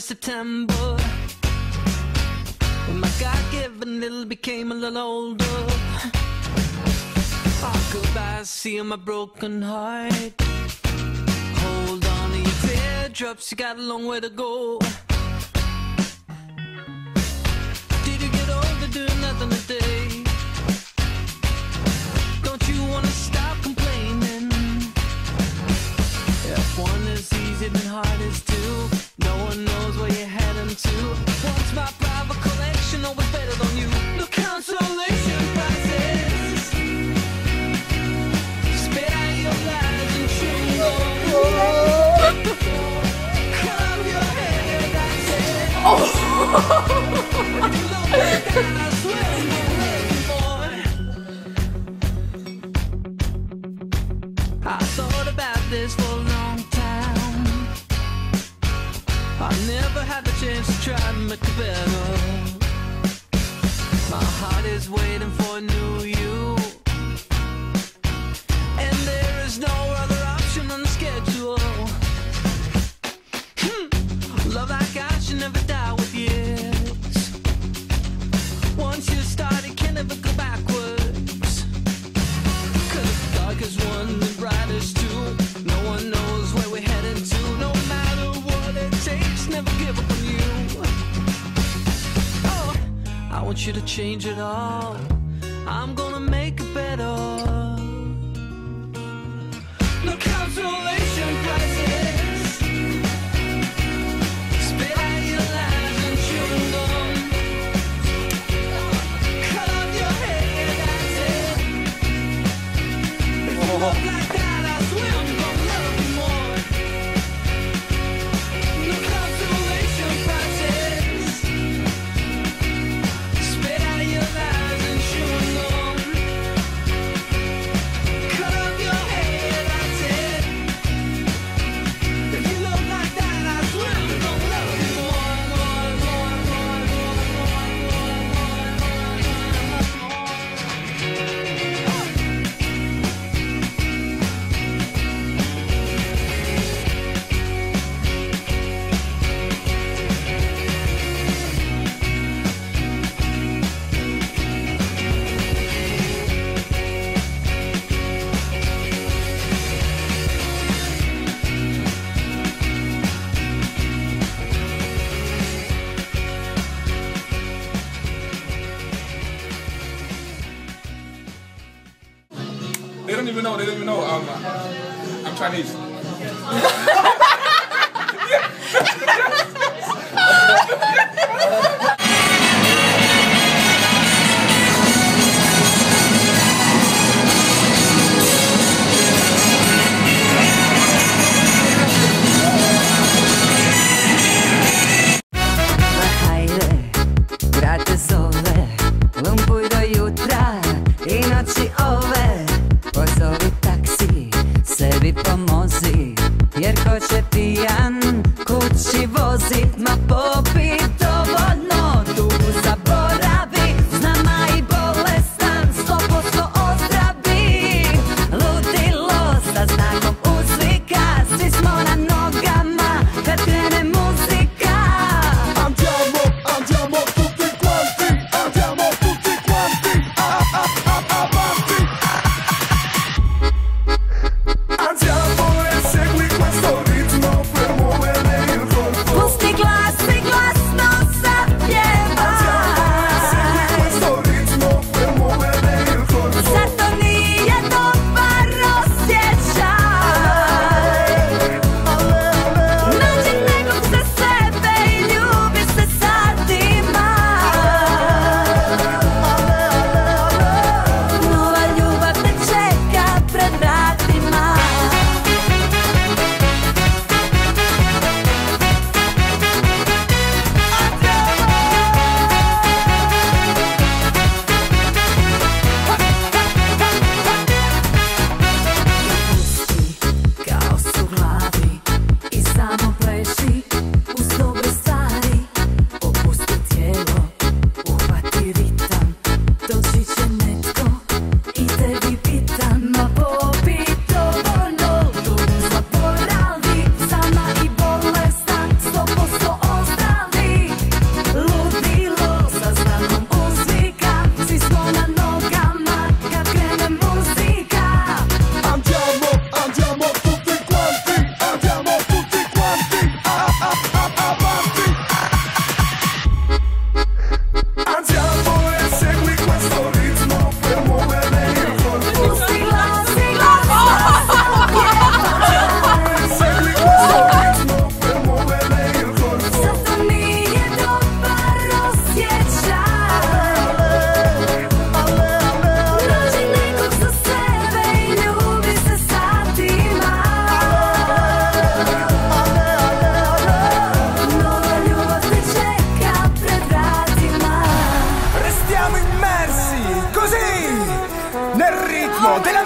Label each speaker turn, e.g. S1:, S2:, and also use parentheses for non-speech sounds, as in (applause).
S1: September. When my God-given little became a little older. Oh, goodbye, see my broken heart. Hold on to your teardrops, you got a long way to go. Did you get older doing nothing today? Don't you wanna stop complaining? If one is easy, then hard is two. I thought about this for a long time. I never had the chance to try and make it better. My heart is waiting for a new you. I want you to change it all. I'm gonna make it better. Consolation prizes.
S2: Know. They don't even know. Um, I'm Chinese. (laughs) (laughs)
S3: ritmo la